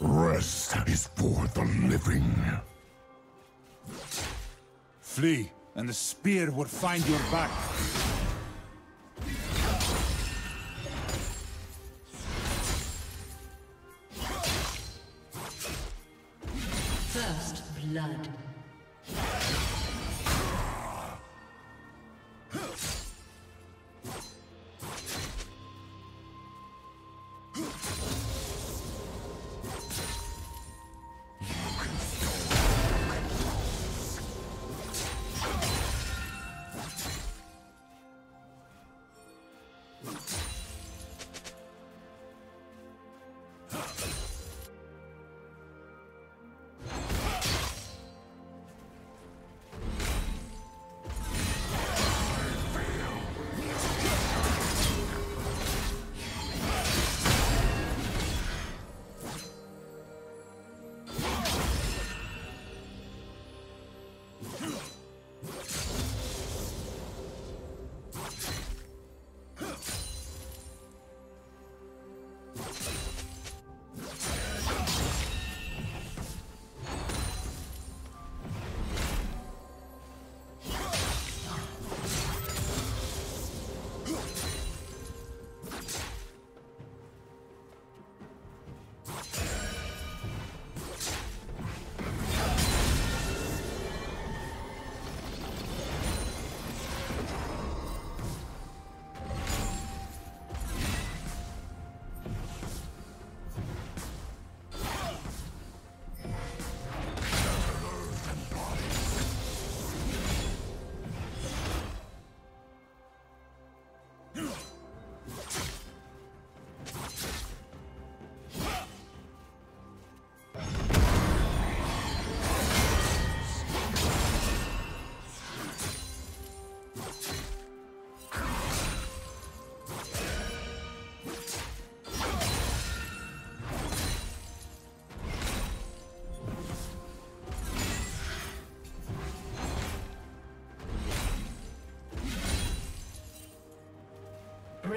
Rest is for the living. Flee, and the spear will find your back.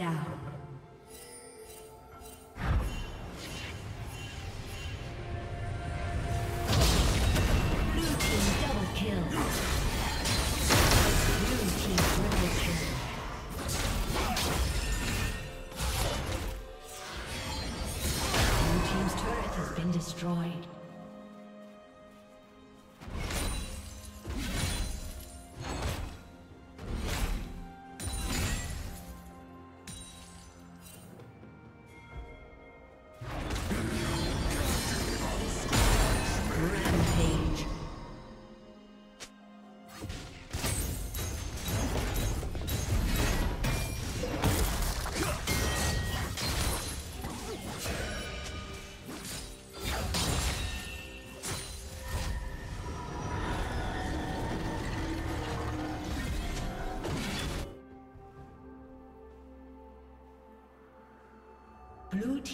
Down.